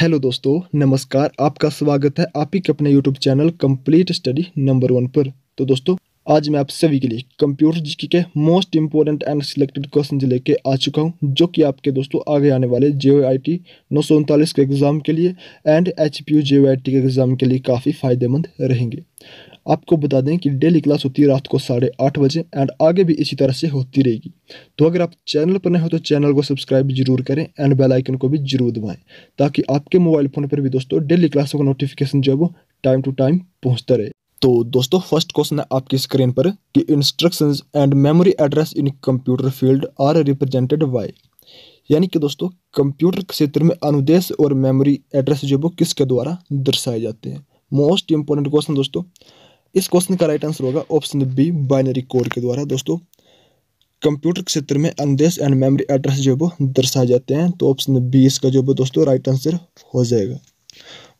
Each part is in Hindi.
हेलो दोस्तों, नमस्कार, आपका स्वागत है आप ही के अपने YouTube channel complete study number one पर। तो दोस्तों आज मैं आप सभी के लिए कंप्यूटर जीके के most important and selected question लेके आ चुका हूँ, जो कि आपके दोस्तों आगे आने वाले जे आई टी नौ सौ उनतालीस के एग्ज़ाम के लिए and H P U J I T के एग्ज़ाम के लिए काफ़ी फ़ायदेमंद रहेंगे। आपको बता दें कि डेली क्लास होती है रात को साढ़े आठ बजे एंड आगे भी इसी तरह से होती रहेगी। तो अगर आप चैनल पर नए हो तो चैनल को सब्सक्राइब ज़रूर करें एंड बेल आइकन को भी ज़रूर दबाएँ, ताकि आपके मोबाइल फ़ोन पर भी दोस्तों डेली क्लासों का नोटिफिकेशन जो है वो टाइम टू टाइम पहुँचता रहे। तो दोस्तों फ़र्स्ट क्वेश्चन है आपकी स्क्रीन पर कि instructions and memory address in computer field are represented by यानी कि दोस्तों कंप्यूटर क्षेत्र में अनुदेश और मेमोरी एड्रेस जो वो किसके द्वारा दर्शाए जाते हैं? मोस्ट इंपॉर्टेंट क्वेश्चन दोस्तों, इस क्वेश्चन का राइट आंसर होगा ऑप्शन बी बाइनरी कोड के द्वारा दोस्तों। कंप्यूटर क्षेत्र में अनुदेश एंड मेमोरी एड्रेस जो वो दर्शाए जाते हैं तो ऑप्शन बी इसका जो है दोस्तों राइट आंसर हो जाएगा।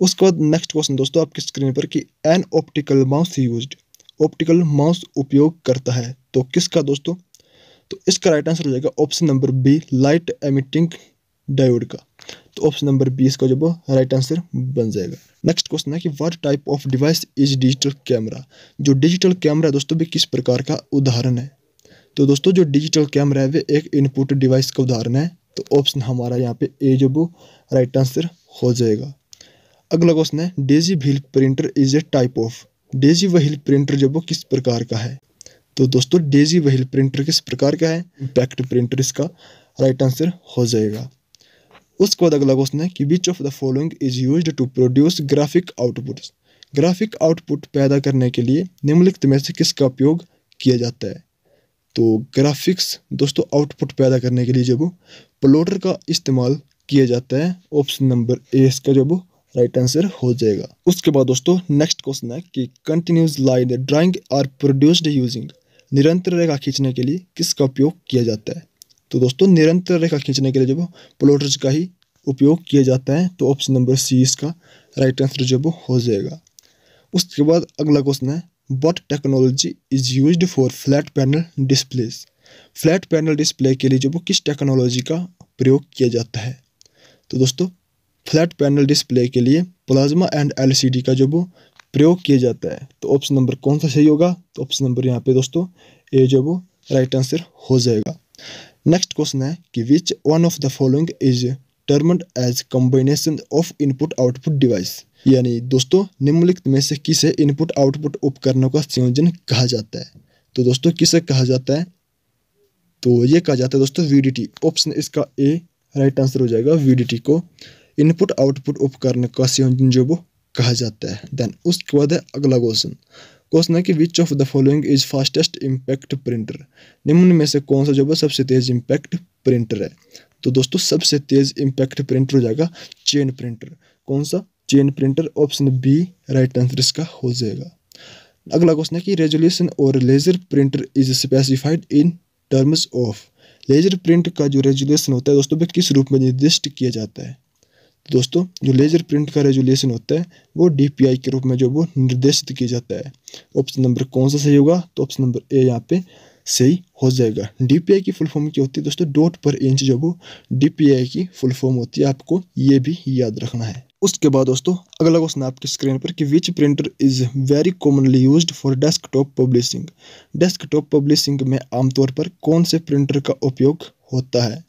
उसके बाद नेक्स्ट क्वेश्चन दोस्तों, आपकी स्क्रीन पर कि an optical mouse used optical mouse उपयोग करता है। तो किसका दोस्तों? तो इसका राइट आंसर हो जाएगा option number B light emitting diode का। तो ऑप्शन नंबर बी इसका जो राइट आंसर बन जाएगा। नेक्स्ट क्वेश्चन है कि what type of device is digital camera जो डिजिटल कैमरा दोस्तों भी किस प्रकार का उदाहरण है? तो दोस्तों, जो डिजिटल कैमरा है, वे एक इनपुट डिवाइस का उदाहरण है। तो ऑप्शन हमारा यहाँ पे ए जो वो राइट आंसर हो जाएगा। अगला क्वेश्चन है daisy wheel printer is a type of daisy wheel printer जो वो किस प्रकार का है? तो दोस्तों डेजी व्हील प्रिंटर किस प्रकार का है? इम्पैक्ट प्रिंटर इसका। राइट आंसर हो जाएगा। उसके बाद अगला क्वेश्चन है कि which of the following is use to produce graphic output graphic output पैदा करने के लिए निम्नलिखित में से किसका उपयोग किया जाता है? तो ग्राफिक्स दोस्तों आउटपुट पैदा करने के लिए जब प्लोटर का इस्तेमाल किया जाता है ऑप्शन नंबर ए इसका जब राइट आंसर हो जाएगा। उसके बाद दोस्तों नेक्स्ट क्वेश्चन है कि continuous line drawing are produced using निरंतर रेखा खींचने के लिए किसका उपयोग किया जाता है? तो दोस्तों, निरंतर रेखा खींचने के लिए जब प्लोटर्स का ही उपयोग किया जाता है तो ऑप्शन नंबर सी इसका राइट आंसर जब हो जाएगा। उसके बाद अगला क्वेश्चन है what technology is use for flat panel displays flat panel display के लिए जो वो किस टेक्नोलॉजी का प्रयोग किया जाता है? तो दोस्तों फ्लैट पैनल डिस्प्ले के लिए प्लाज्मा एंड एलसीडी का जो वो प्रयोग किया जाता है। तो ऑप्शन नंबर कौन सा सही होगा? तो ऑप्शन नंबर यहाँ पे दोस्तों ए जो वो राइट आंसर हो जाएगा। नेक्स्ट क्वेश्चन है कि which one of the following is termed as combination of input output device यानी दोस्तों, निम्नलिखित में से किसे इनपुट आउटपुट उपकरणों का संयोजन कहा जाता है? तो दोस्तों, किसे कहा जाता है? तो ये कहा जाता है दोस्तों वीडीटी ऑप्शन इसका ए राइट आंसर हो जाएगा वीडीटी को। इनपुट आउटपुट उपकरण का संयोजन जो वो कहा जाता है। देन उसके बाद है अगला क्वेश्चन क्वेश्चन है कि which of the following is fastest impact printer निम्न में से कौन सा जो है सबसे तेज इम्पैक्ट प्रिंटर है? तो दोस्तों, सबसे तेज इम्पैक्ट प्रिंटर हो जाएगा चेन प्रिंटर कौन सा? Chain printer option B right answer इसका हो जाएगा। अगला क्वेश्चन है कि रेजोल्यूशन और laser printer is specified in terms of laser print का जो रेजोल्यूशन होता है दोस्तों किस रूप में निर्दिष्ट किया जाता है? दोस्तों, जो लेजर प्रिंट का रेजुलेशन होता है, वो डीपीआई के रूप में जो वो निर्देशित किया जाता है। ऑप्शन नंबर कौन सा सही होगा? तो ऑप्शन नंबर ए यहाँ पे सही हो जाएगा। डीपीआई की फुल फॉर्म क्या होती है दोस्तों? डॉट पर इंच जो वो डीपीआई की फुल फॉर्म होती है, आपको ये भी याद रखना है। उसके बाद दोस्तों, अगला क्वेश्चन आपकी स्क्रीन पर कि which printer is very commonly used for desktop publishing desktop publishing में आमतौर पर कौन से प्रिंटर का उपयोग होता है?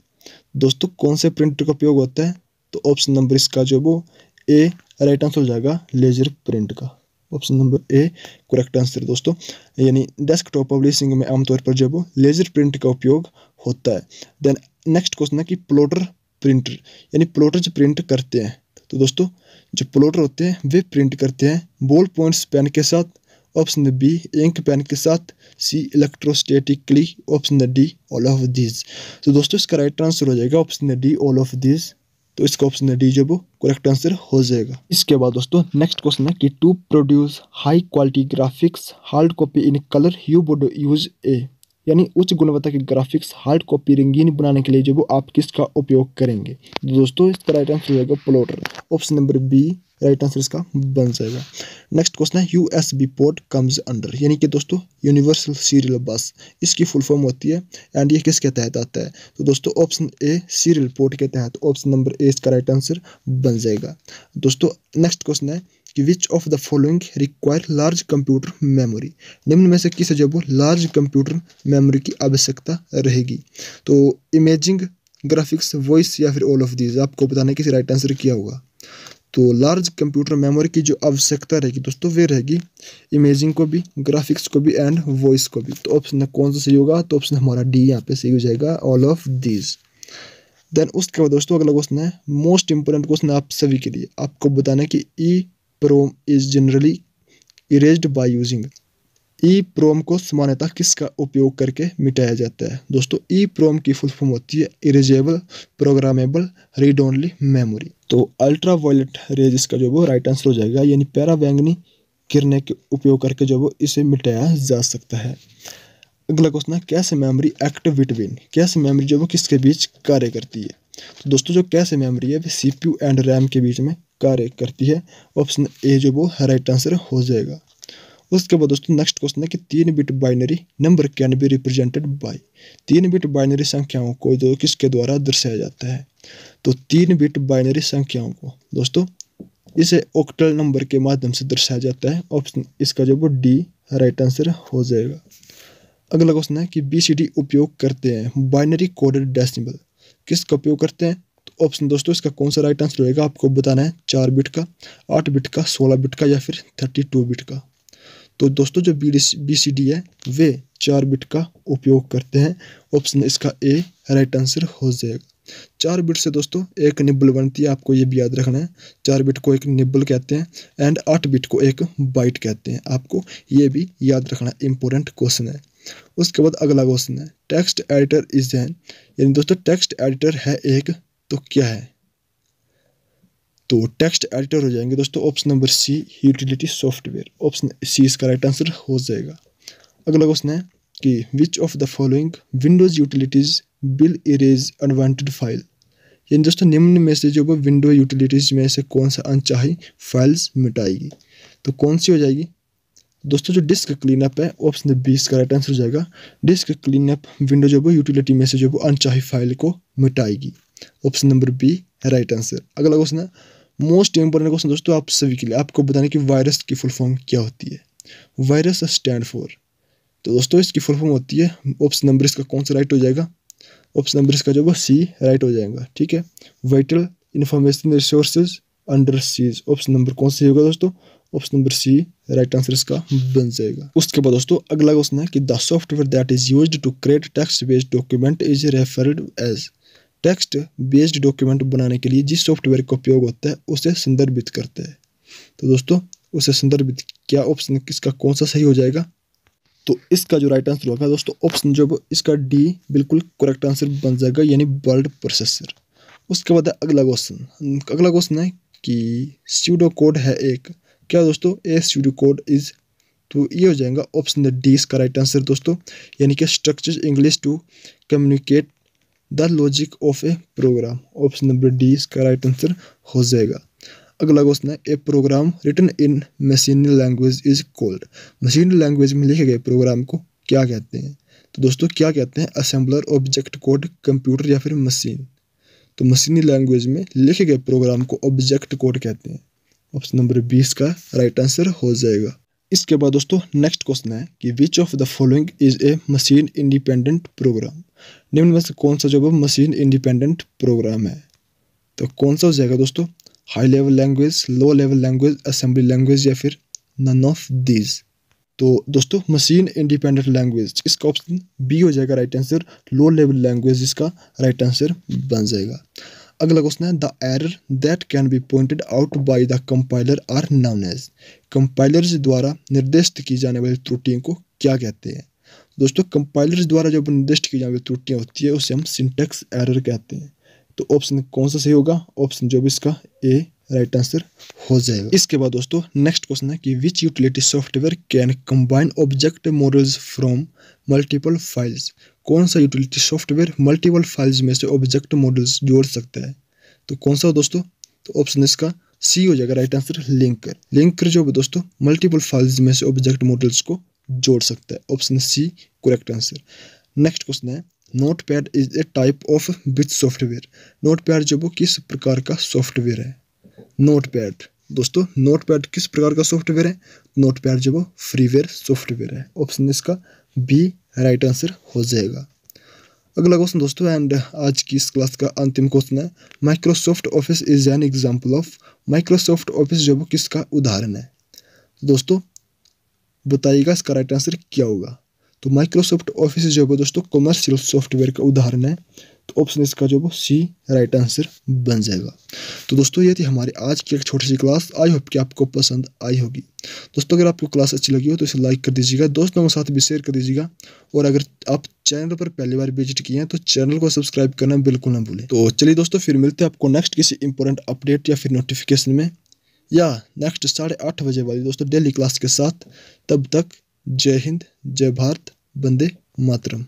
दोस्तों, कौन से प्रिंटर का उपयोग होता है? तो ऑप्शन नंबर इसका जो वो ए राइट आंसर हो जाएगा लेजर प्रिंट का। Option number A correct answer दोस्तों। यानी डेस्कटॉप पब्लिशिंग में आमतौर पर जो वो लेजर प्रिंट का उपयोग होता है। देन नेक्स्ट क्वेश्चन है कि प्लोटर प्रिंटर यानी प्लोटर जो प्रिंट करते हैं तो दोस्तों जो प्लोटर होते हैं, वे प्रिंट करते हैं बॉल पॉइंट्स पेन के साथ ऑप्शन बी इंक पेन के साथ C electrostatically option D all of this तो दोस्तों इसका राइट आंसर हो जाएगा option D all of this तो इसका ऑप्शन है डी जो वो करेक्ट आंसर हो जाएगा। इसके बाद दोस्तों नेक्स्ट क्वेश्चन है कि to produce high quality graphics hard copy in colour you would use a यानी उच्च गुणवत्ता के ग्राफिक्स हार्ड कॉपी रंगीन बनाने के लिए जो वो आप किसका उपयोग करेंगे। तो दोस्तों इसका राइट आंसर हो जाएगा plotter option number B right answer इसका बन जाएगा। नेक्स्ट क्वेश्चन है U S B port comes under यानी कि दोस्तों यूनिवर्सल सीरियल बस इसकी फुल फॉर्म होती है एंड ये किसके तहत आता है? तो दोस्तों ऑप्शन ए सीरियल पोर्ट के तहत ऑप्शन नंबर ए इसका राइट आंसर बन जाएगा। दोस्तों नेक्स्ट क्वेश्चन है कि which of the following require large computer memory निम्न में से किस जो वो लार्ज कंप्यूटर मेमोरी की आवश्यकता रहेगी? तो इमेजिंग ग्राफिक्स वॉइस या फिर ऑल ऑफ़ दीज आपको बताने किसी राइट आंसर किया होगा। तो लार्ज कंप्यूटर मेमोरी की जो आवश्यकता रहेगी, दोस्तों, वे रहेगी इमेजिंग को भी ग्राफिक्स को भी एंड वॉइस को भी। तो ऑप्शन कौन सा सही होगा? तो ऑप्शन हमारा डी यहाँ पे सही हो जाएगा ऑल ऑफ़ दीज देन उसके बाद दोस्तों, अगला क्वेश्चन है मोस्ट इंपोर्टेंट क्वेश्चन आप सभी के लिए। आपको बताना कि E PROM is generally erased by using E PROM को सामान्यतः किसका उपयोग करके मिटाया जाता है? दोस्तों ई प्रोम की फुल फॉर्म होती है erasable programmable read only memory तो अल्ट्रा वायलेट रेज इसका जो वो राइट आंसर हो जाएगा, यानी पैरा बैंगनी किरणें के उपयोग करके जो वो इसे मिटाया जा सकता है। अगला क्वेश्चन है, कैसे मेमोरी एक्टिव बिटवीन कैसे मेमोरी जो वो किसके बीच कार्य करती है? तो दोस्तों, जो कैसे मेमोरी है, वे सी एंड रैम के बीच में कार्य करती है ऑप्शन ए जो वो राइट आंसर हो जाएगा। उसके बाद दोस्तों नेक्स्ट क्वेश्चन है कि तीन bit binary number can be represented by तीन बिट बाइनरी संख्याओं को जो किसके द्वारा दर्शाया जाता है? तो तीन बिट बाइनरी संख्याओं को, दोस्तों, इसे ऑक्टल नंबर के माध्यम से दर्शाया जाता है। ऑप्शन इसका जो वो डी राइट आंसर हो जाएगा। अगला क्वेश्चन है कि बी सी डी उपयोग करते हैं बाइनरी कोडेड डेसिमल किसका उपयोग करते हैं? ऑप्शन दोस्तों, इसका कौन सा राइट आंसर होएगा आपको बताना है चार बिट का, आठ बिट का, सोलह बिट का या फिर थर्टी टू बिट का। तो दोस्तों, जो बी बी सी डी है, वे चार बिट का उपयोग करते हैं। ऑप्शन इसका ए राइट आंसर हो जाएगा। चार बिट से दोस्तों, एक निब्बल बनती है, आपको ये भी याद रखना है। चार बिट को एक निब्बल कहते हैं एंड आठ बिट को एक बाइट कहते हैं। आपको ये भी याद रखना इंपॉर्टेंट क्वेश्चन है। उसके बाद अगला क्वेश्चन है टेक्स्ट एडिटर इज़ एन यानी दोस्तों टेक्स्ट एडिटर है एक तो क्या है? तो टेक्स्ट एडिटर हो जाएँगे दोस्तों option number C utility software option C इसका राइट आंसर हो जाएगा। अगला क्वेश्चन है कि which of the following Windows utilities will erase unwanted file यानी दोस्तों, निम्न में से जो विंडो यूटिलिटीज में से कौन सा अनचाही फाइल्स मिटाएगी? तो कौन सी हो जाएगी? दोस्तों, जो डिस्क क्लीनअप है ऑप्शन बी इसका राइट आंसर हो जाएगा। डिस्क क्लीनअप विंडो जो यूटिलिटी में से जो अनचाही फ़ाइल को मिटाएगी। Option number B right answer अगला क्वेश्चन है मोस्ट इंपॉर्टेंट क्वेश्चन दोस्तों आप सभी के लिए, आपको बताने की वायरस की फुल फॉर्म क्या होती है? वायरस स्टैंड फॉर तो दोस्तों इसकी फुल फॉर्म होती है ऑप्शन नंबर इसका कौन सा राइट हो जाएगा? ऑप्शन नंबर इसका जो है सी राइट हो जाएगा, ठीक है? Vital information resources under siege option number कौन सा होगा दोस्तों? Option number C right answer इसका बन जाएगा। उसके बाद दोस्तों अगला क्वेश्चन है कि the software that is used to create text based document is referred as text based document बनाने के लिए जिस सॉफ्टवेयर का उपयोग होता है, उसे संदर्भित करते हैं। तो दोस्तों, उसे संदर्भित क्या ऑप्शन किसका, कौन सा सही हो जाएगा? तो इसका जो राइट आंसर होगा दोस्तों ऑप्शन जो इसका डी बिल्कुल करेक्ट आंसर बन जाएगा, यानी वर्ल्ड प्रोसेसर उसके बाद अगला क्वेश्चन अगला क्वेश्चन है कि स्यूडो कोड है एक। क्या दोस्तों ए स्यूडो कोड इज़ तो ये हो जाएगा ऑप्शन डी इसका राइट आंसर दोस्तों। यानी कि structure English to communicate the logic of a program option number D इसका राइट आंसर हो जाएगा अगला क्वेश्चन है a program written in machine language is called machine language में लिखे गए प्रोग्राम को क्या कहते हैं? तो दोस्तों, क्या कहते हैं? असेंबलर ऑब्जेक्ट कोड कंप्यूटर या फिर मशीन तो मशीनी लैंग्वेज में लिखे गए प्रोग्राम को ऑब्जेक्ट कोड कहते हैं। ऑप्शन नंबर बीस का राइट आंसर हो जाएगा इसके बाद दोस्तों नेक्स्ट क्वेश्चन है कि which of the following is a machine independent program निम्न में से कौन सा जो मशीन इंडिपेंडेंट प्रोग्राम है? तो कौन सा हो जाएगा दोस्तों? High level language low level language assembly language या फिर नन ऑफ़ दीज तो दोस्तों मशीन इंडिपेंडेंट लैंग्वेज इसका ऑप्शन बी हो जाएगा right answer low level language इसका राइट आंसर बन जाएगा। अगला क्वेश्चन है the error that can be pointed out by the compiler are known as compilers द्वारा निर्दिष्ट की जाने वाली त्रुटियों को क्या कहते हैं? दोस्तों कंपाइलर्स द्वारा जो निर्दिष्ट की जाने वाली त्रुटियाँ होती है, उसे हम सिंटेक्स एरर कहते हैं। तो ऑप्शन कौन सा सही होगा? ऑप्शन जो भी इसका ए राइट आंसर हो जाएगा। इसके बाद दोस्तों नेक्स्ट क्वेश्चन है कि which utility software can combine object models from multiple files कौन सा यूटिलिटी सॉफ्टवेयर मल्टीपल फाइल्स में से ऑब्जेक्ट मॉडल्स जोड़ सकता है? तो कौन सा दोस्तों? तो ऑप्शन इसका सी हो जाएगा राइट आंसर लिंकर लिंकर जो है दोस्तों मल्टीपल फाइल्स में से ऑब्जेक्ट मॉडल्स को जोड़ सकता है। Option C correct answer next question है notepad is a type of which software notepad जो वो किस प्रकार का सॉफ्टवेयर है? नोट पैड दोस्तों नोट पैड किस प्रकार का सॉफ्टवेयर है? नोट पैड जो वो फ्रीवेयर सॉफ्टवेयर है। ऑप्शन इसका बी राइट आंसर हो जाएगा। अगला क्वेश्चन दोस्तों एंड आज की इस क्लास का अंतिम क्वेश्चन है। Microsoft Office is an example of Microsoft Office जो किसका उदाहरण है। दोस्तों, बताइएगा इसका राइट आंसर क्या होगा। तो माइक्रोसॉफ्ट ऑफ़िस जो दोस्तों कॉमर्शियल सॉफ्टवेयर का उदाहरण है। तो ऑप्शन इसका जो वो सी राइट आंसर बन जाएगा। तो दोस्तों, ये थी हमारी आज की एक छोटी सी क्लास आई होप कि आपको पसंद आई होगी। दोस्तों, अगर आपको क्लास अच्छी लगी हो तो इसे लाइक कर दीजिएगा, दोस्तों के साथ भी शेयर कर दीजिएगा। और अगर आप चैनल पर पहली बार विज़िट किए हैं तो चैनल को सब्सक्राइब करना बिल्कुल ना भूलें। तो चलिए दोस्तों, फिर मिलते हैं आपको नेक्स्ट किसी इंपॉर्टेंट अपडेट या फिर नोटिफिकेशन में। या नेक्स्ट साढ़े आठ बजे वाली दोस्तों डेली क्लास के साथ। तब तक जय हिंद, जय भारत बंदे मातरम।